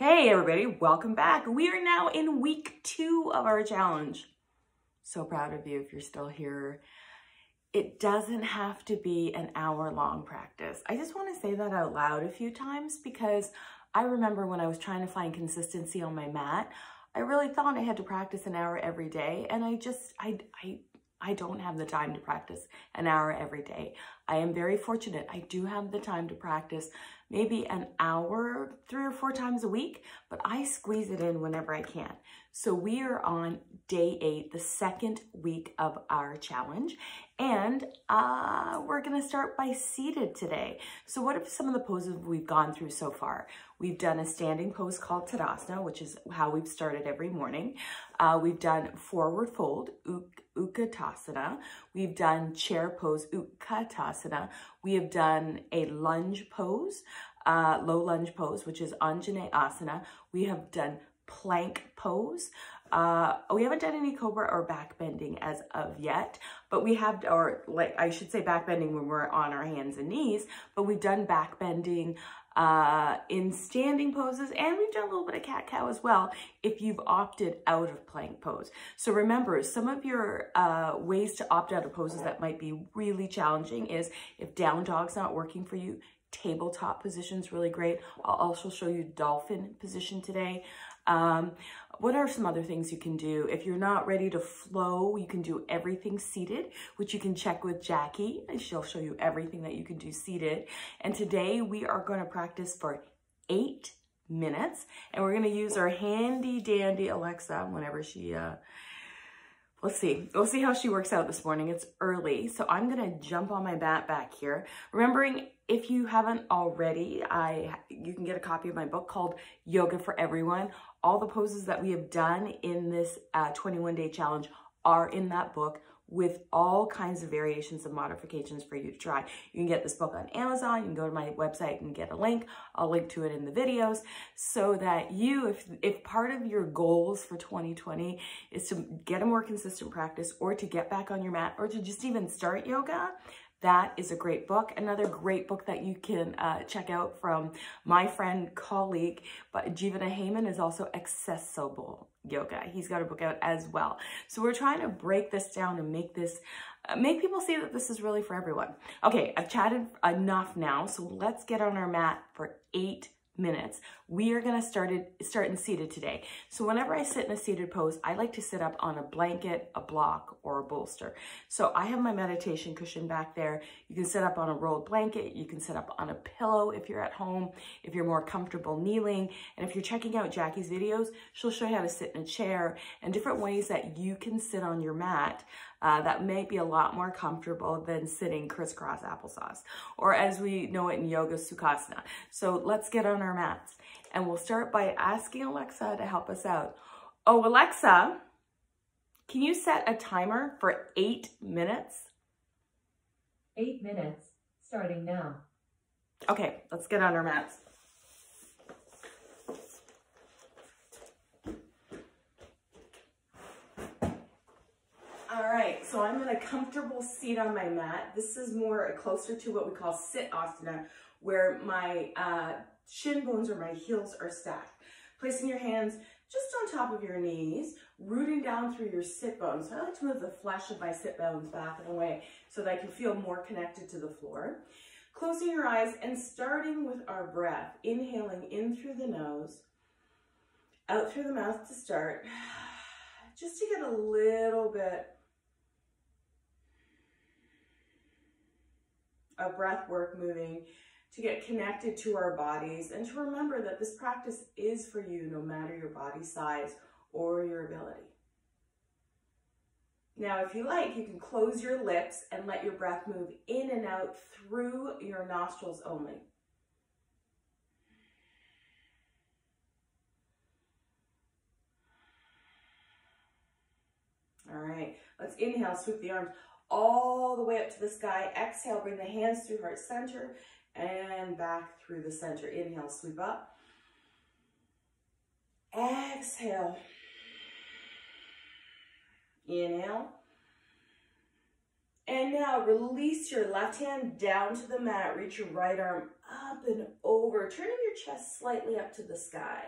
Hey everybody, welcome back. We are now in week two of our challenge. So proud of you if you're still here. It doesn't have to be an hour long practice. I just want to say that out loud a few times because I remember when I was trying to find consistency on my mat, I really thought I had to practice an hour every day and I just, I, I, I don't have the time to practice an hour every day. I am very fortunate. I do have the time to practice maybe an hour three or four times a week, but I squeeze it in whenever I can. So we are on day eight, the second week of our challenge. And uh, we're gonna start by seated today. So what are some of the poses we've gone through so far? We've done a standing pose called Tadasana, which is how we've started every morning. Uh, we've done forward fold, Uttanasana. We've done chair pose, Utkatasana. We have done a lunge pose, uh, low lunge pose, which is Anjaneyasana. We have done plank pose. Uh, we haven't done any cobra or back bending as of yet, but we have, or like I should say back bending when we're on our hands and knees, but we've done back bending uh, in standing poses, and we've done a little bit of cat-cow as well if you've opted out of plank pose. So remember, some of your uh, ways to opt out of poses that might be really challenging is if down dog's not working for you, tabletop position's really great. I'll also show you dolphin position today. Um, what are some other things you can do? If you're not ready to flow, you can do everything seated, which you can check with Jackie. And she'll show you everything that you can do seated. And today we are going to practice for eight minutes. And we're going to use our handy dandy Alexa whenever she, uh, let's see. We'll see how she works out this morning. It's early. So I'm going to jump on my mat back here. Remembering if you haven't already, I you can get a copy of my book called Yoga for Everyone. All the poses that we have done in this uh, 21 day challenge are in that book with all kinds of variations and modifications for you to try. You can get this book on Amazon. You can go to my website and get a link. I'll link to it in the videos so that you, if, if part of your goals for 2020 is to get a more consistent practice or to get back on your mat or to just even start yoga, that is a great book. Another great book that you can uh, check out from my friend, colleague, but Jivana Heyman is also Accessible Yoga. He's got a book out as well. So we're trying to break this down and make this, uh, make people see that this is really for everyone. Okay, I've chatted enough now, so let's get on our mat for eight minutes. We are gonna start, it, start in seated today. So whenever I sit in a seated pose, I like to sit up on a blanket, a block, or a bolster. So I have my meditation cushion back there. You can sit up on a rolled blanket. You can sit up on a pillow if you're at home, if you're more comfortable kneeling. And if you're checking out Jackie's videos, she'll show you how to sit in a chair and different ways that you can sit on your mat uh, that may be a lot more comfortable than sitting crisscross applesauce, or as we know it in yoga, sukhasana. So let's get on our mats. And we'll start by asking Alexa to help us out. Oh, Alexa, can you set a timer for eight minutes? Eight minutes, starting now. Okay, let's get on our mats. All right, so I'm in a comfortable seat on my mat. This is more closer to what we call siddhasana, where my uh, shin bones or my heels are stacked. Placing your hands just on top of your knees, rooting down through your sit bones. So I like to move the flesh of my sit bones back and away so that I can feel more connected to the floor. Closing your eyes and starting with our breath, inhaling in through the nose, out through the mouth to start, just to get a little bit of breath work moving to get connected to our bodies and to remember that this practice is for you no matter your body size or your ability. Now, if you like, you can close your lips and let your breath move in and out through your nostrils only. All right, let's inhale, sweep the arms all the way up to the sky. Exhale, bring the hands through heart center and back through the center. Inhale, sweep up. Exhale. Inhale. And now release your left hand down to the mat. Reach your right arm up and over, turning your chest slightly up to the sky.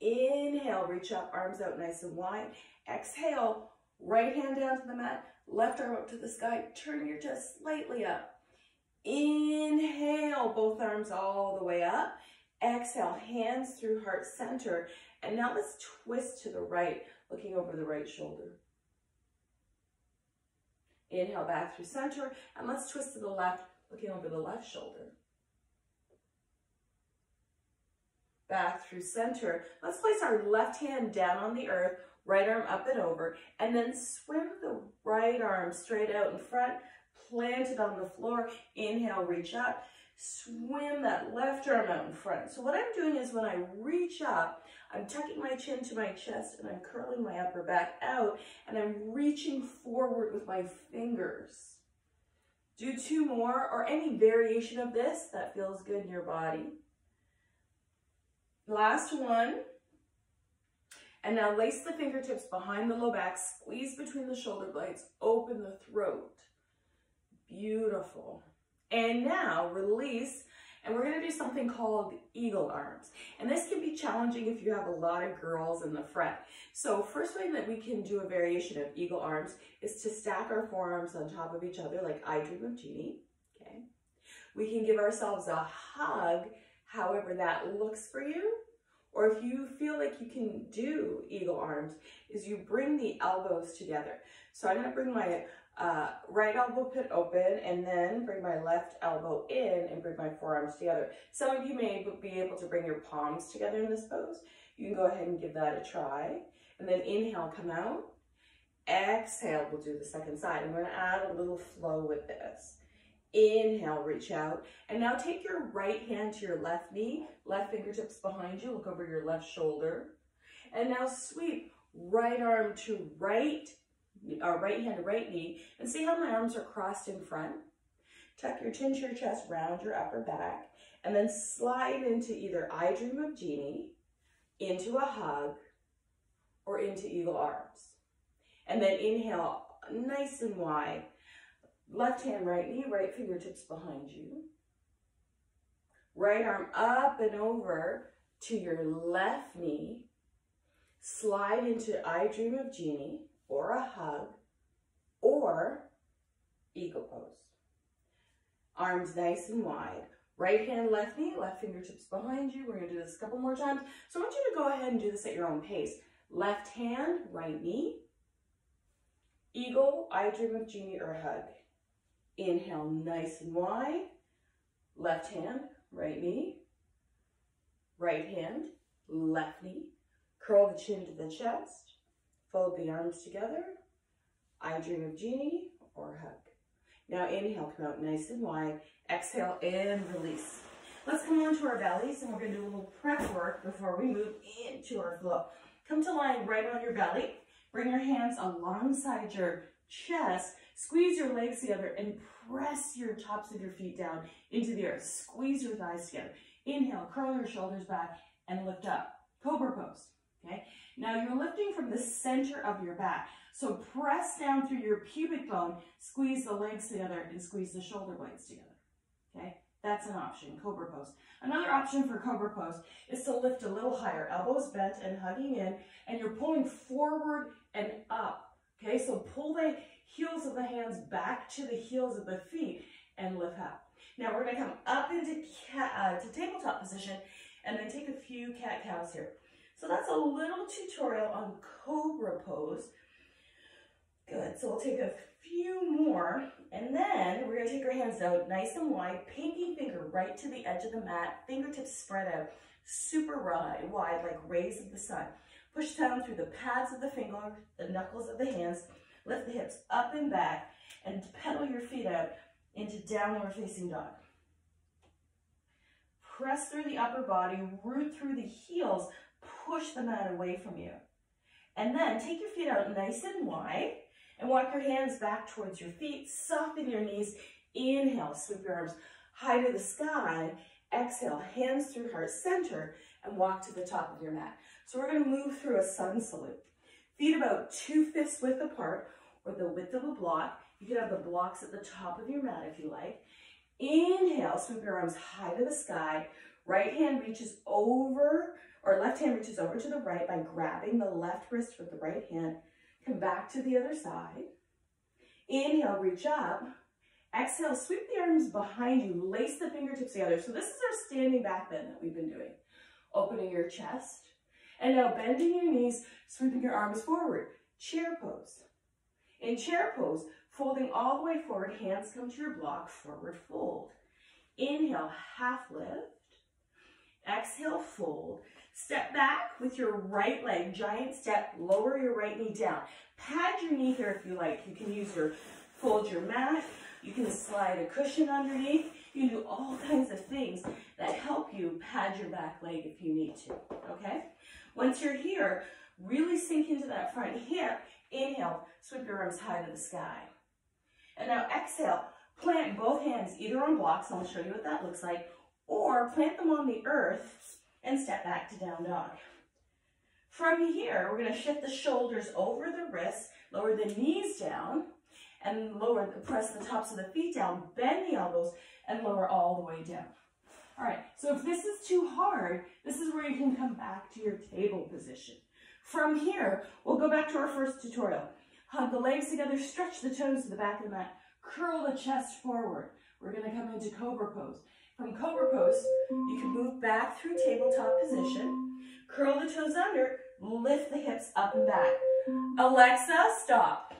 Inhale, reach up, arms out nice and wide. Exhale, right hand down to the mat, left arm up to the sky. Turn your chest slightly up. Inhale, both arms all the way up. Exhale, hands through heart center. And now let's twist to the right, looking over the right shoulder. Inhale back through center, and let's twist to the left, looking over the left shoulder. Back through center. Let's place our left hand down on the earth, right arm up and over, and then swim the right arm straight out in front, planted on the floor. Inhale, reach up. Swim that left arm out in front. So what I'm doing is when I reach up, I'm tucking my chin to my chest and I'm curling my upper back out and I'm reaching forward with my fingers. Do two more or any variation of this that feels good in your body. Last one. And now lace the fingertips behind the low back, squeeze between the shoulder blades, open the throat. Beautiful. And now release, and we're gonna do something called eagle arms. And this can be challenging if you have a lot of girls in the front. So first way that we can do a variation of eagle arms is to stack our forearms on top of each other like I Dream of Jeannie, okay? We can give ourselves a hug, however that looks for you. Or if you feel like you can do eagle arms, is you bring the elbows together. So I'm gonna bring my uh, right elbow pit open and then bring my left elbow in and bring my forearms together. Some of you may be able to bring your palms together in this pose. You can go ahead and give that a try. And then inhale, come out. Exhale, we'll do the second side. I'm gonna add a little flow with this. Inhale, reach out. And now take your right hand to your left knee, left fingertips behind you, look over your left shoulder. And now sweep right arm to right uh, right hand to right knee, and see how my arms are crossed in front. Tuck your chin to your chest, round your upper back, and then slide into either I Dream of Jeannie, into a hug, or into eagle arms. And then inhale nice and wide. Left hand, right knee, right fingertips behind you. Right arm up and over to your left knee. Slide into I Dream of Jeannie or a hug or eagle pose. Arms nice and wide. Right hand, left knee, left fingertips behind you. We're gonna do this a couple more times. So I want you to go ahead and do this at your own pace. Left hand, right knee. Eagle, I dream of Jeannie or a hug. Inhale, nice and wide. Left hand, right knee. Right hand, left knee. Curl the chin to the chest. Fold the arms together. I dream of Jeannie or hug. Now inhale, come out nice and wide. Exhale and release. Let's come onto our bellies and we're gonna do a little prep work before we move into our flow. Come to line right on your belly. Bring your hands alongside your chest. Squeeze your legs together and press your tops of your feet down into the earth. Squeeze your thighs together. Inhale, curl your shoulders back and lift up. Cobra pose, okay? Now you're lifting from the center of your back. So press down through your pubic bone, squeeze the legs together and squeeze the shoulder blades together. Okay, that's an option, cobra pose. Another option for cobra pose is to lift a little higher, elbows bent and hugging in, and you're pulling forward and up. Okay, so pull the heels of the hands back to the heels of the feet and lift up. Now we're gonna come up into cat, uh, to tabletop position and then take a few cat-cows here. So that's a little tutorial on cobra pose. Good, so we'll take a few more and then we're gonna take our hands out nice and wide, pinky finger right to the edge of the mat, fingertips spread out, super wide, wide like rays of the sun. Push down through the pads of the finger, the knuckles of the hands, lift the hips up and back and pedal your feet out into downward facing dog. Press through the upper body, root through the heels push the mat away from you. And then take your feet out nice and wide and walk your hands back towards your feet. Soften your knees. Inhale, sweep your arms high to the sky. Exhale, hands through heart center and walk to the top of your mat. So we're gonna move through a sun salute. Feet about two fists width apart or the width of a block. You can have the blocks at the top of your mat if you like. Inhale, sweep your arms high to the sky. Right hand reaches over or left hand reaches over to the right by grabbing the left wrist with the right hand. Come back to the other side. Inhale, reach up. Exhale, sweep the arms behind you. Lace the fingertips together. So this is our standing back bend that we've been doing. Opening your chest. And now bending your knees, sweeping your arms forward. Chair pose. In chair pose, folding all the way forward, hands come to your block, forward fold. Inhale, half lift. Exhale, fold. Step back with your right leg, giant step, lower your right knee down. Pad your knee here if you like. You can use your, fold your mat, you can slide a cushion underneath. You can do all kinds of things that help you pad your back leg if you need to, okay? Once you're here, really sink into that front hip. Inhale, sweep your arms high to the sky. And now exhale, plant both hands either on blocks, and I'll show you what that looks like, or plant them on the earth and step back to down dog. From here, we're gonna shift the shoulders over the wrists, lower the knees down, and lower, press the tops of the feet down, bend the elbows, and lower all the way down. All right, so if this is too hard, this is where you can come back to your table position. From here, we'll go back to our first tutorial. Hug the legs together, stretch the toes to the back of the mat, curl the chest forward. We're gonna come into cobra pose. From cobra pose, you can move back through tabletop position, curl the toes under, lift the hips up and back. Alexa, stop.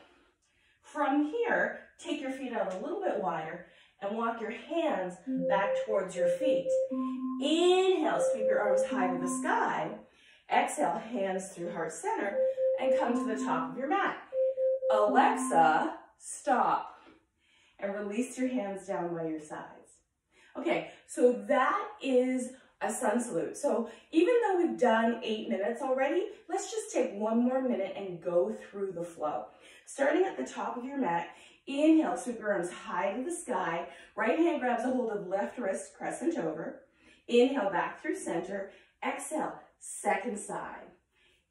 From here, take your feet out a little bit wider and walk your hands mm. back towards your feet. Inhale, sweep your arms high to the sky. Exhale, hands through heart center and come to the top of your mat. Alexa, stop. And release your hands down by your sides. Okay, so that is a sun salute. So even though we've done eight minutes already, let's just take one more minute and go through the flow. Starting at the top of your mat, inhale, sweep your arms high to the sky. Right hand grabs a hold of left wrist, crescent over. Inhale, back through center. Exhale, second side.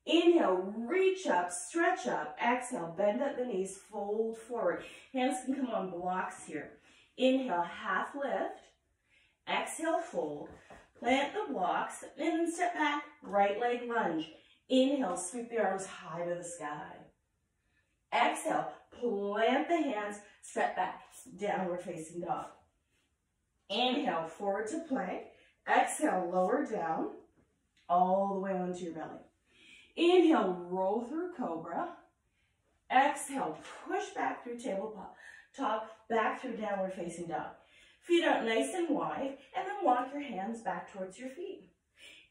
Inhale, reach up, stretch up. Exhale, bend at the knees, fold forward. Hands can come on blocks here. Inhale, half lift. Exhale, fold. Plant the blocks, and then step back, right leg lunge. Inhale, sweep the arms high to the sky. Exhale, plant the hands, step back, downward facing dog. Inhale, forward to plank. Exhale, lower down, all the way onto your belly. Inhale, roll through cobra. Exhale, push back through tabletop, top, back through downward facing dog. Feet out nice and wide, and then walk your hands back towards your feet.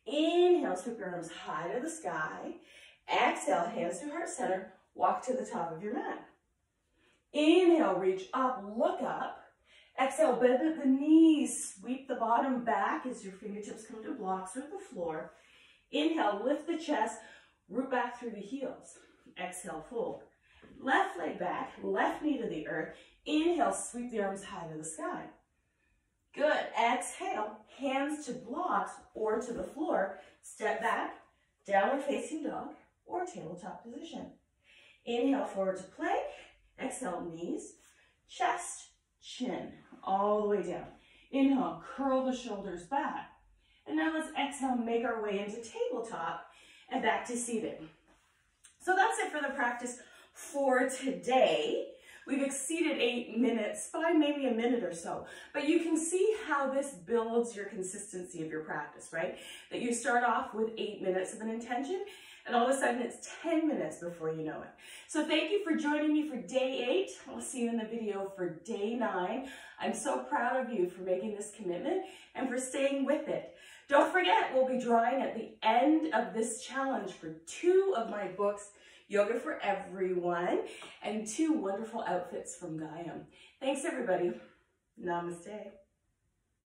Inhale, sweep your arms high to the sky. Exhale, hands to heart center, walk to the top of your mat. Inhale, reach up, look up. Exhale, bend at the knees, sweep the bottom back as your fingertips come to blocks with the floor. Inhale, lift the chest, root back through the heels. Exhale, fold. Left leg back, left knee to the earth. Inhale, sweep the arms high to the sky. Good. Exhale, hands to blocks or to the floor. Step back, downward facing dog or tabletop position. Inhale, forward to plank. Exhale, knees, chest, chin, all the way down. Inhale, curl the shoulders back. And now let's exhale, make our way into tabletop and back to seated. So that's it for the practice for today. We've exceeded eight minutes by maybe a minute or so, but you can see how this builds your consistency of your practice, right? That you start off with eight minutes of an intention and all of a sudden it's 10 minutes before you know it. So thank you for joining me for day eight. I'll see you in the video for day nine. I'm so proud of you for making this commitment and for staying with it. Don't forget, we'll be drawing at the end of this challenge for two of my books, Yoga for Everyone, and two wonderful outfits from Gaiam. Thanks, everybody. Namaste.